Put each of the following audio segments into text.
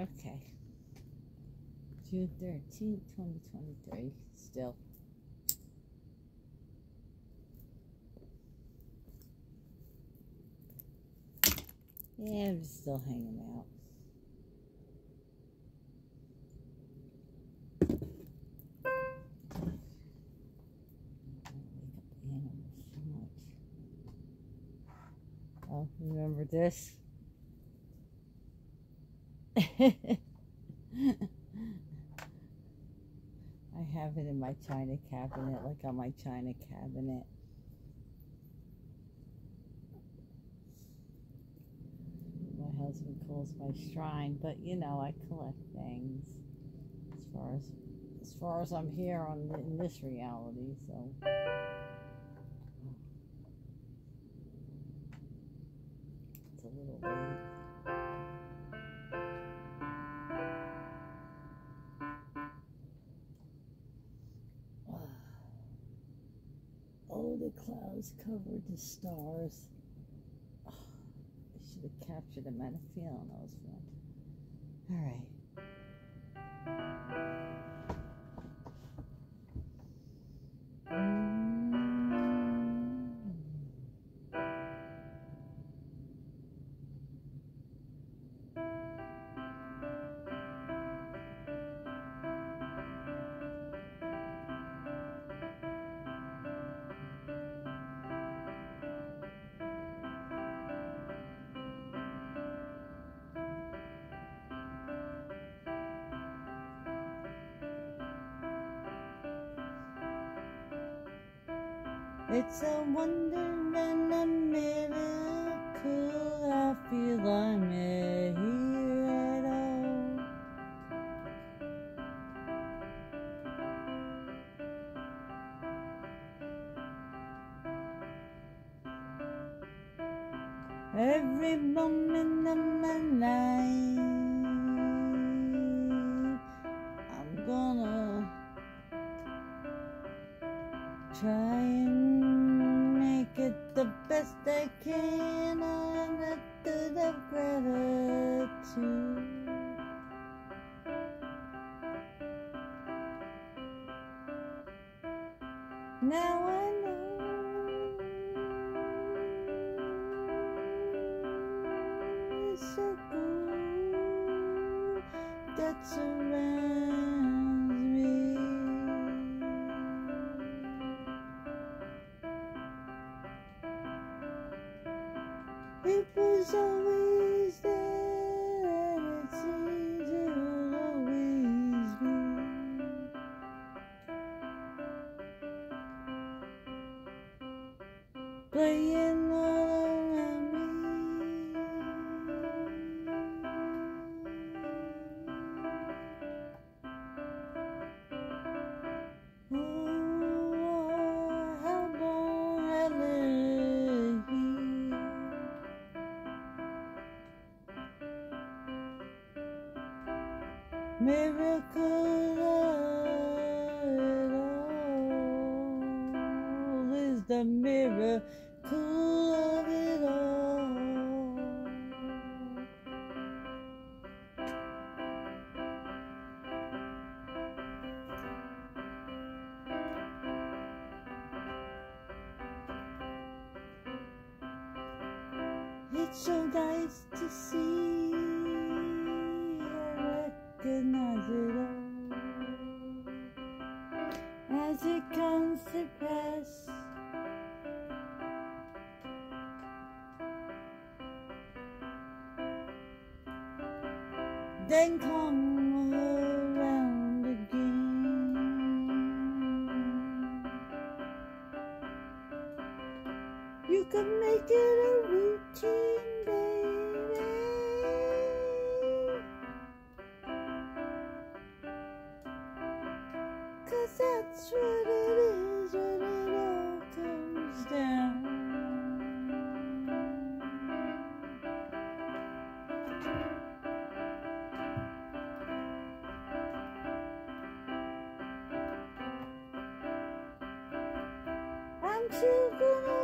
Okay. June 13th, 2023. Still. Yeah, I'm still hanging out. Oh, remember this? I have it in my china cabinet, like on my china cabinet. My husband calls my shrine, but you know, I collect things as far as as far as I'm here on in this reality, so it's a little late. The clouds covered the stars. Oh, I should have captured them. Had a feeling I was fun. All right. It's a wonder and a miracle. I feel I'm here at all. Every moment of my life, Now I Playing all around me. Oh, how long I here. Miracle of it all is the all. It's so nice to see. I recognize it all as it comes to pass. Then come I'm gonna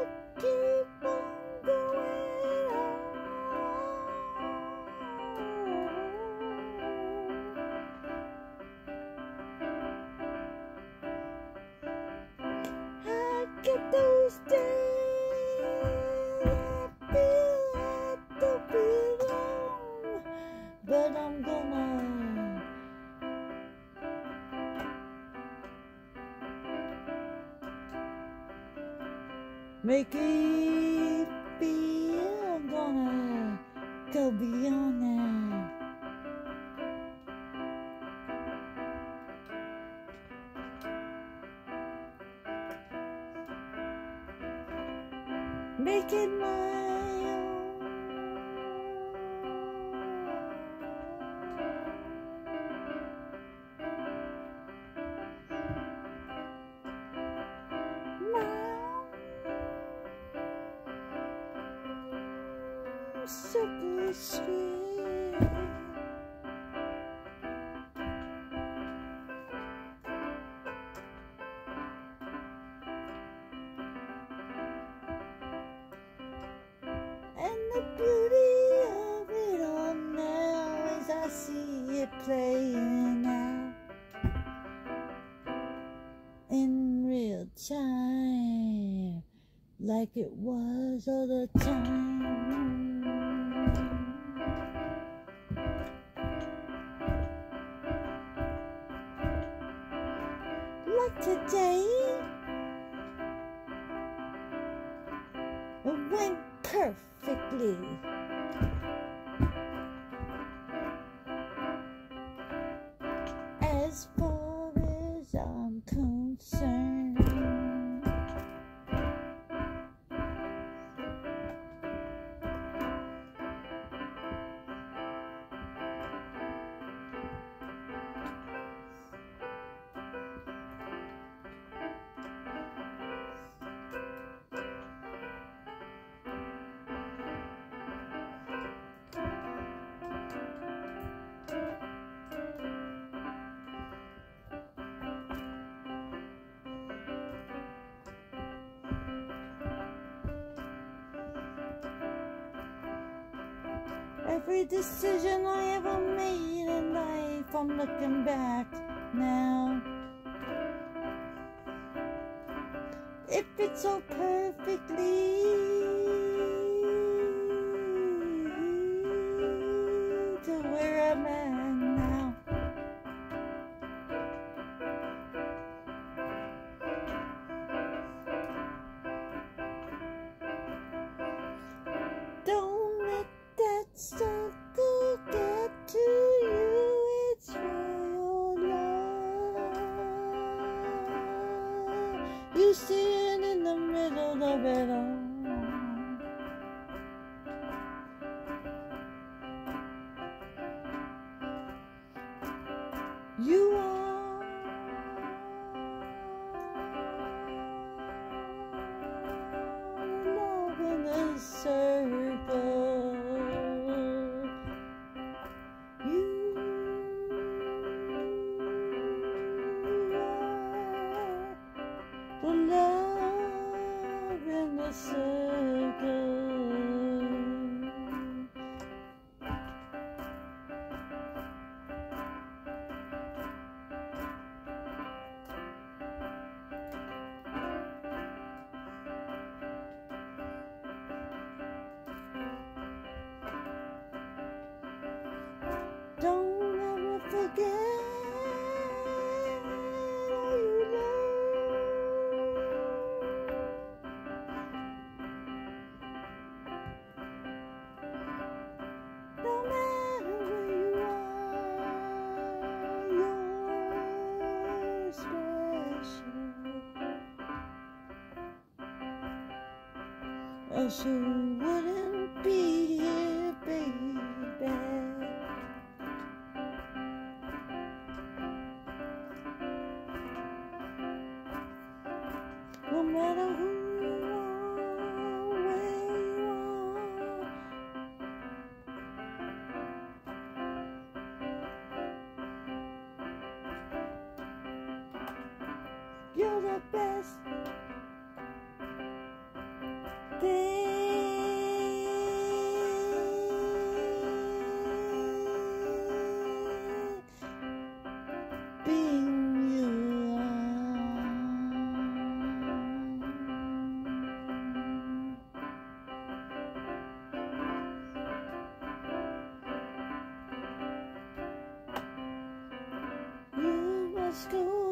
make it be. Gonna go beyond that. Make it my beauty of it all now as I see it playing out in real time, like it was all the time. Like today, it went perfectly. As far as I'm concerned, every decision I ever made in life, I'm looking back now. It fits so perfectly. You are Else you wouldn't be here, baby. No matter who you are, where you are. You're the best thing must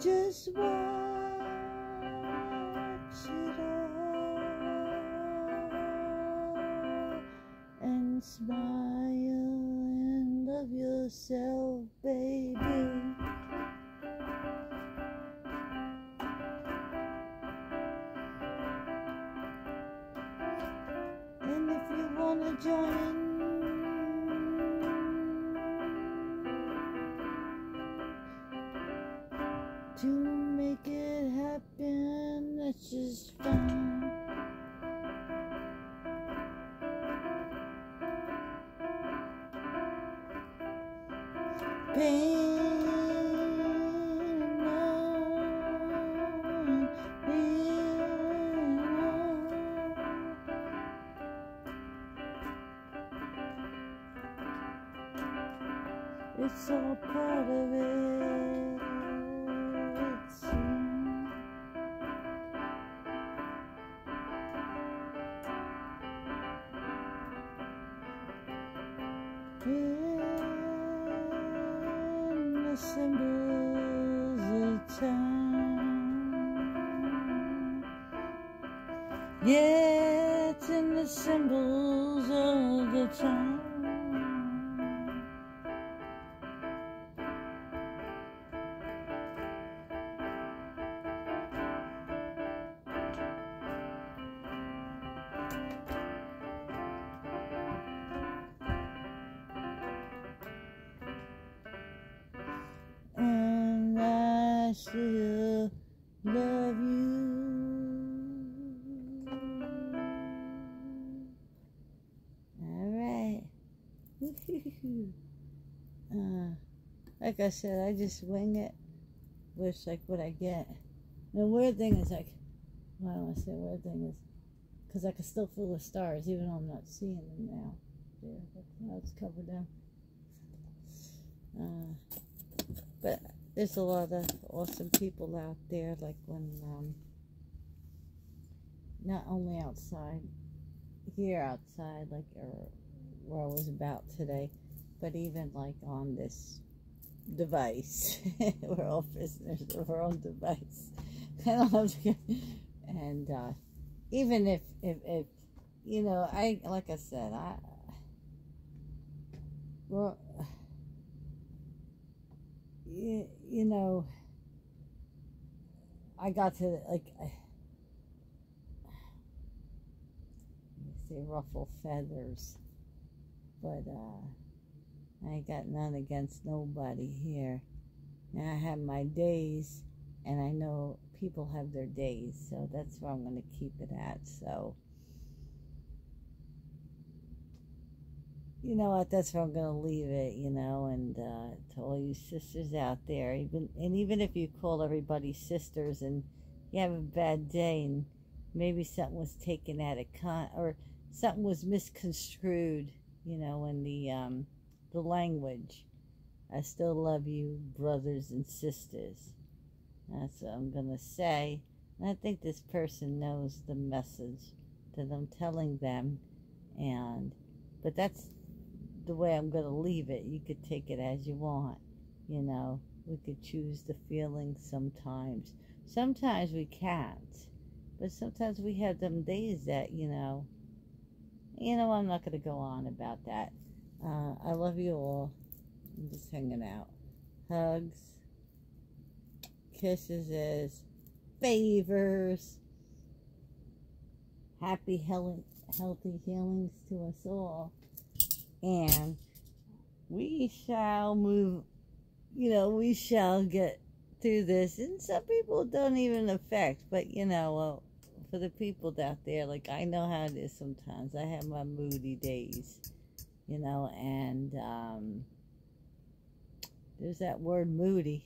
Just watch it all and smile and love yourself, join to make it happen, that's just fine. It's all part of it. It's, still love you. All right. uh, like I said, I just wing it. Wish like what I get. The weird thing is like, well, I want to say weird thing is, because I can still feel the stars even though I'm not seeing them now. There, the clouds cover them. Uh, but there's a lot of awesome people out there, like when, um, not only outside, here outside, like, or where I was about today, but even like on this device. we're all prisoners of our own device. And uh, even if, if, if, you know, I, like I said, I, well, you, know, I got to like, say ruffle feathers, but uh, I ain't got none against nobody here. Now I have my days, and I know people have their days, so that's where I'm going to keep it at. So. You know what? That's where I'm gonna leave it. You know, and uh, to all you sisters out there, even and even if you call everybody sisters and you have a bad day and maybe something was taken out of con or something was misconstrued, you know, in the um, the language. I still love you, brothers and sisters. That's what I'm gonna say. And I think this person knows the message that I'm telling them, and but that's the way I'm going to leave it. You could take it as you want. You know, we could choose the feelings sometimes. Sometimes we can't. But sometimes we have them days that, you know, you know, I'm not going to go on about that. Uh, I love you all. I'm just hanging out. Hugs, kisses, favors. Happy, healthy healings to us all. And we shall move, you know, we shall get through this. And some people don't even affect, but you know, well, for the people out there, like I know how it is sometimes. I have my moody days, you know, and um, there's that word moody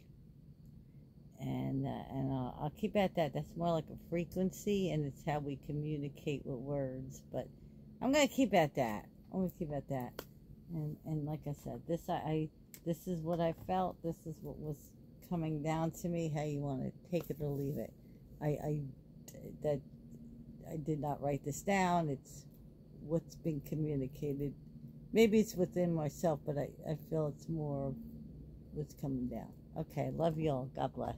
and uh, and I'll, I'll, keep at that. That's more like a frequency, and it's how we communicate with words. But I'm gonna keep at that. I'm gonna keep at that. And and like I said, this I, I this is what I felt. This is what was coming down to me. How you want to take it or leave it. I I that I did not write this down. It's what's been communicated. Maybe it's within myself, but I, I feel it's more what's coming down. Okay, love you all. God bless.